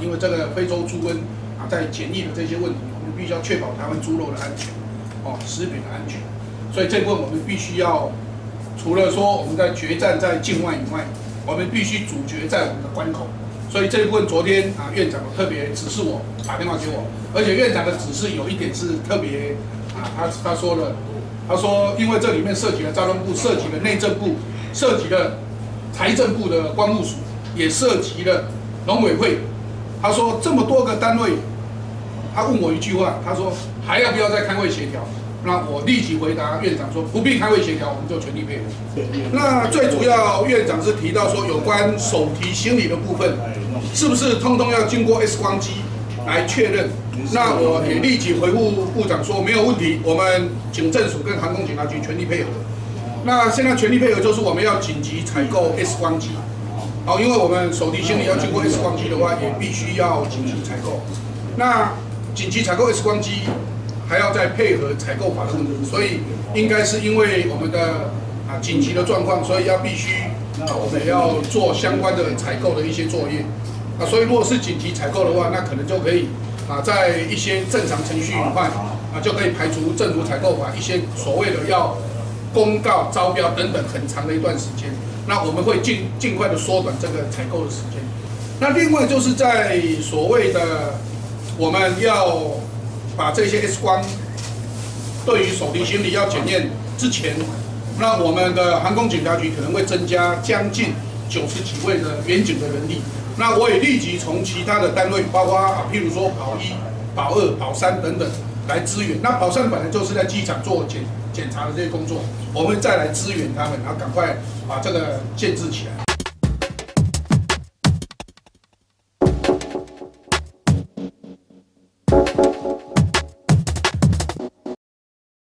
因为这个非洲猪瘟啊，在检疫的这些问题，我们必须要确保台湾猪肉的安全，哦，食品的安全。所以这部分我们必须要，除了说我们在决战在境外以外，我们必须主角在我们的关口。所以这一部分昨天啊，院长特别指示我打电话给我，而且院长的指示有一点是特别啊，他他说了，他说因为这里面涉及了交通部，涉及了内政部，涉及了财政部的关务署，也涉及了农委会。他说这么多个单位，他问我一句话，他说还要不要再开会协调？那我立即回答院长说不必开会协调，我们就全力配合。那最主要院长是提到说有关手提行李的部分，是不是通通要经过 X 光机来确认？那我也立即回复部长说没有问题，我们警政署跟航空警察局全力配合。那现在全力配合就是我们要紧急采购 X 光机，好，因为我们手提行李要经过 X 光机的话，也必须要紧急采购。那紧急采购 X 光机。还要再配合采购法的问题，所以应该是因为我们的啊紧急的状况，所以要必须啊我们要做相关的采购的一些作业啊，所以如果是紧急采购的话，那可能就可以啊在一些正常程序以外啊就可以排除政府采购法一些所谓的要公告招标等等很长的一段时间，那我们会尽尽快的缩短这个采购的时间。那另外就是在所谓的我们要。把这些 X 光对于手提行李要检验之前，那我们的航空警察局可能会增加将近九十几位的远警的人力。那我也立即从其他的单位，包括啊，譬如说保一、保二、保三等等来支援。那保三本来就是在机场做检检查的这些工作，我们再来支援他们，然后赶快把这个建制起来。